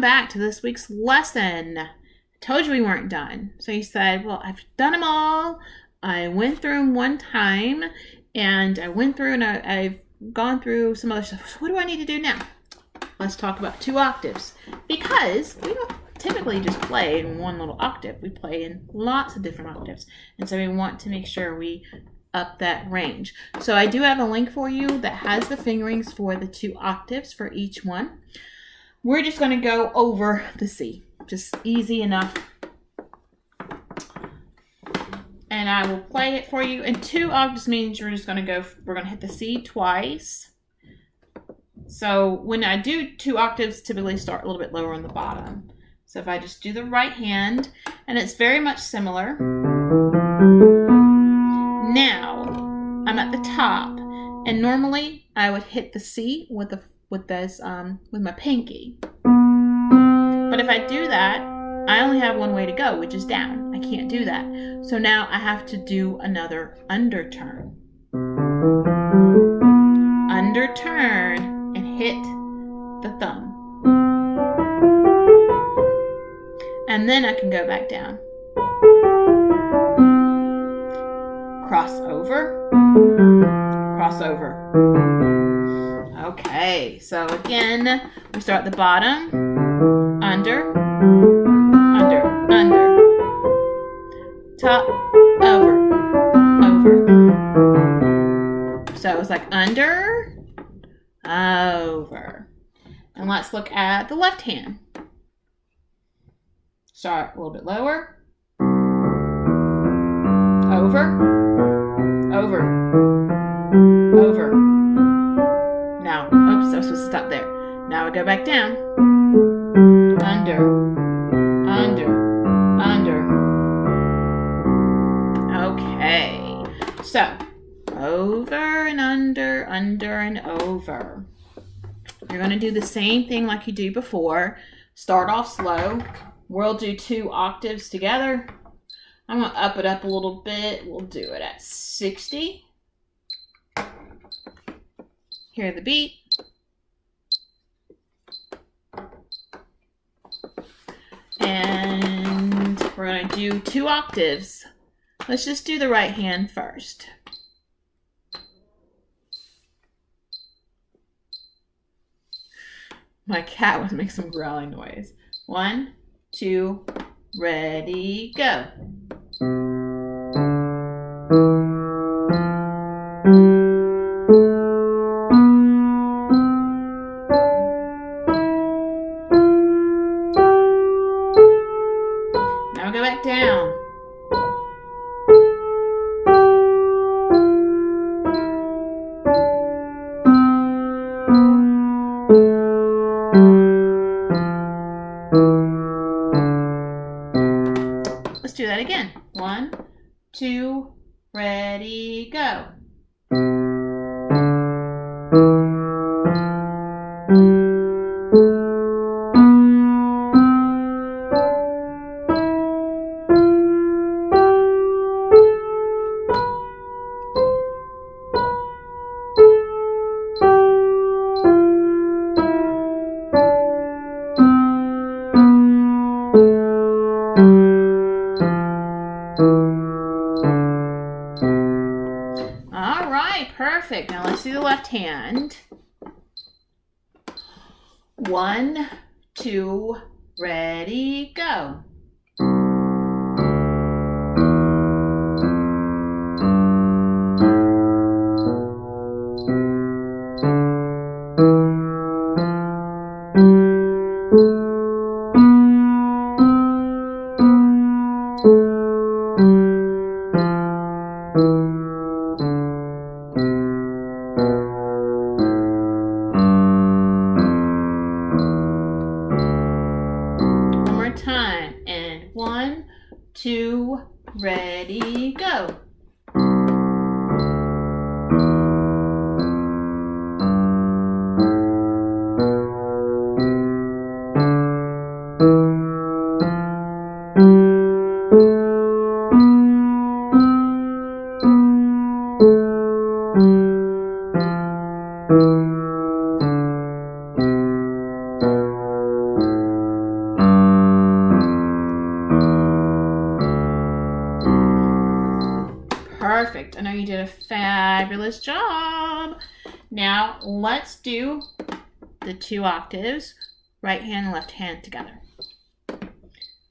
back to this week's lesson. I told you we weren't done. So you said, well, I've done them all. I went through them one time and I went through and I, I've gone through some other stuff. So what do I need to do now? Let's talk about two octaves because we don't typically just play in one little octave. We play in lots of different octaves. And so we want to make sure we up that range. So I do have a link for you that has the fingerings for the two octaves for each one. We're just going to go over the C. Just easy enough. And I will play it for you. And two octaves means you're just going to go, we're going to hit the C twice. So when I do two octaves, typically start a little bit lower on the bottom. So if I just do the right hand, and it's very much similar. Now, I'm at the top, and normally I would hit the C with the with this um, with my pinky. But if I do that, I only have one way to go, which is down. I can't do that. So now I have to do another underturn. Underturn and hit the thumb. And then I can go back down. Cross over, cross over. Okay, so again, we start at the bottom, under, under, under, top, over, over. So it was like under, over. And let's look at the left hand. Start a little bit lower, over, over, over. Now, oops, I was supposed to stop there. Now I go back down. Under, under, under. Okay. So, over and under, under and over. You're going to do the same thing like you do before. Start off slow. We'll do two octaves together. I'm going to up it up a little bit. We'll do it at 60. Hear the beat. Do two octaves. Let's just do the right hand first. My cat was making some growling noise. One, two, ready, go. Hand. One, two, ready, go. Did a two, ready, go. thank mm -hmm. you fabulous job. Now let's do the two octaves, right hand and left hand together.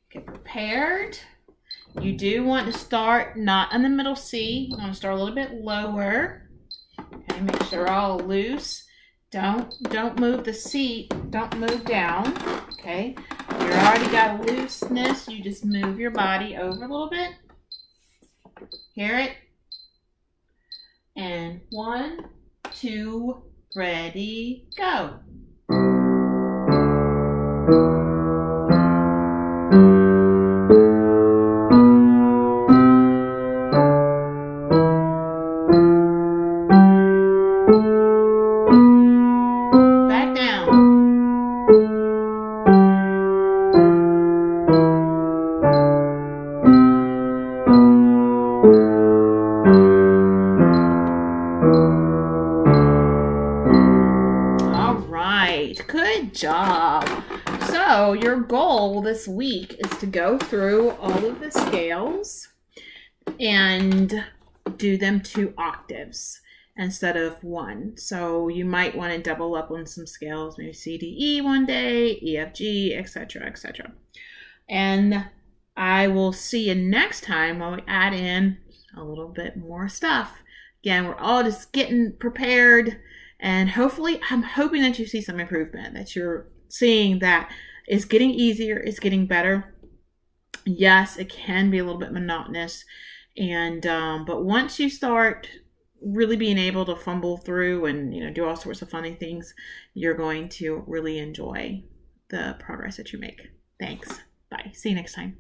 Get prepared. You do want to start not on the middle C. You want to start a little bit lower. Okay, make sure all loose. Don't don't move the seat. Don't move down. Okay. You already got looseness. You just move your body over a little bit. Hear it? And one, two, ready, go. This week is to go through all of the scales and do them two octaves instead of one. So, you might want to double up on some scales, maybe C, D, E one day, E, F, G, etc., etc. And I will see you next time when we add in a little bit more stuff. Again, we're all just getting prepared and hopefully i'm hoping that you see some improvement that you're seeing that it's getting easier it's getting better. Yes it can be a little bit monotonous and um, but once you start really being able to fumble through and you know do all sorts of funny things you're going to really enjoy the progress that you make. Thanks. Bye. See you next time